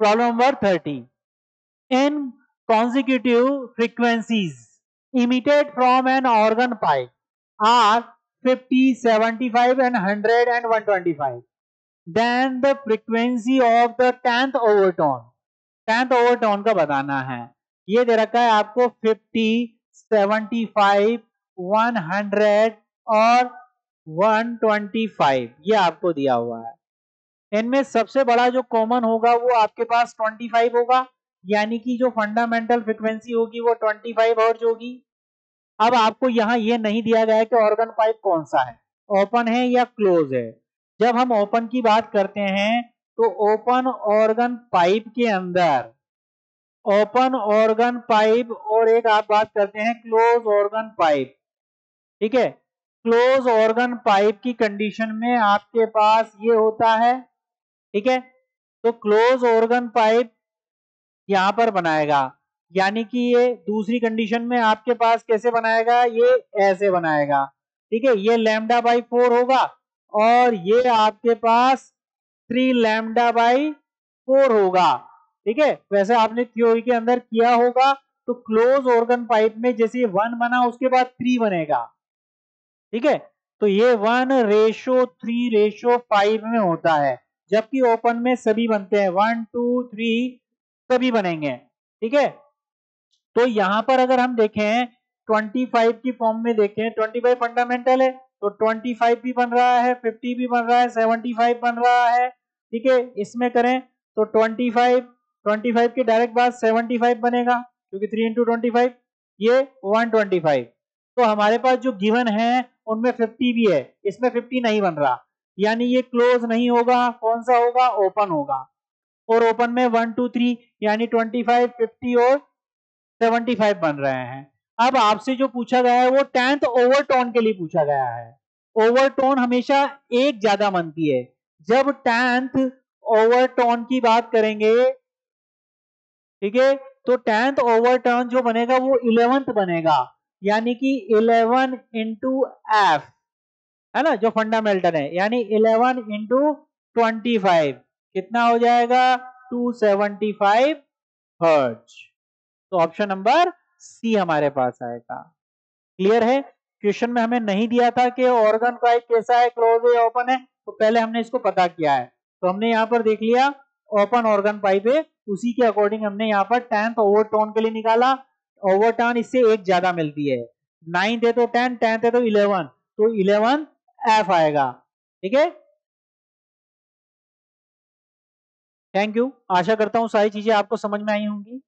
Problem number 30. In consecutive frequencies emitted from an organ pipe are 50, 75 and 100 and 125. Then the frequency of the 10th overtone. 10th overtone का बताना है ये दे रखा है आपको 50, 75, 100 और 125 ये आपको दिया हुआ है इनमें सबसे बड़ा जो कॉमन होगा वो आपके पास 25 होगा। यानी कि जो फंडामेंटल फ्रिक्वेंसी होगी वो 25 हर्ट्ज होगी। अब आपको यहाँ ये नहीं दिया गया है कि ऑर्गन पाइप कौन सा है। ओपन है या क्लोज है? जब हम ओपन की बात करते हैं तो ओपन ऑर्गन पाइप के अंदर ओपन ऑर्गन पाइप और एक आप बात करते हैं क्लोज ऑर्गन पाइप ठीक है? क्लोज ऑर्गन पाइप की कंडीशन में आपके पास ये होता है ठीक है? तो क्लोज ऑर्गन पाइप यहाँ पर बनाएगा। यानी कि ये दूसरी कंडीशन में आपके पास कैसे बनाएगा? ये ऐसे बनाएगा। ठीक है? ये लैमडा बाई फोर होगा और ये आपके पास थ्री लैमडा बाई फोर होगा। ठीक है? वैसे आपने थ्योरी के अंदर किया होगा तो क्लोज ऑर्गन पाइप में जैसे वन बना, उसके बाद थ्री बनेगा। ठीक है? तो ये one ratio three ratio five में होता है। जबकि ओपन में सभी बनते हैं। वन टू थ्री सभी बनेंगे। ठीक है? तो यहाँ पर अगर हम देखें 25 की फॉर्म में देखें 25 फंडामेंटल है तो 25 भी बन रहा है 50 भी बन रहा है 75 बन रहा है। ठीक है? इसमें करें तो 25 25 के डायरेक्ट बाद 75 बनेगा, क्योंकि 3 इंटू ट्वेंटी ये 125 तो हमारे पास जो गिवन है, उनमें 50 भी है, इसमें 50 नहीं बन रहा। यानी ये क्लोज नहीं होगा, कौन सा होगा? ओपन होगा। और ओपन में वन टू थ्री यानी ट्वेंटी फाइव फिफ्टी और सेवेंटी फाइव बन रहे हैं। अब आपसे जो पूछा गया है, वो टेंथ ओवरटोन के लिए पूछा गया है। ओवरटोन हमेशा एक ज़्यादा बनती है। जब टेंथ ओवरटोन की बात करेंगे, ठीक है? तो टेंथ ओवरटोन जो बनेगा, वो इलेवेंथ बनेगा। यानी कि इलेवन इंटू एफ़ है ना, जो फंडामेंटल है, यानी इलेवन इंटू ट्वेंटी कितना हो जाएगा? 275 हर्ट्ज तो ऑप्शन नंबर सी हमारे पास आएगा। क्लियर है? क्वेश्चन में हमें नहीं दिया था कि ऑर्गन का एक कैसा है क्लोज है ओपन है तो पहले हमने इसको पता किया है। तो हमने यहाँ पर देख लिया ओपन ऑर्गन पाइप है, उसी के अकॉर्डिंग हमने यहाँ पर टेंथ ओवरटोन के लिए निकाला। ओवरटोन इससे एक ज़्यादा मिलती है। नाइन्थ है तो टेन टेंथ है तो इलेवन तो इलेवन एफ़ आएगा। ठीक है? थैंक यू आशा करता हूँ सारी चीज़ें आपको समझ में आई होंगी।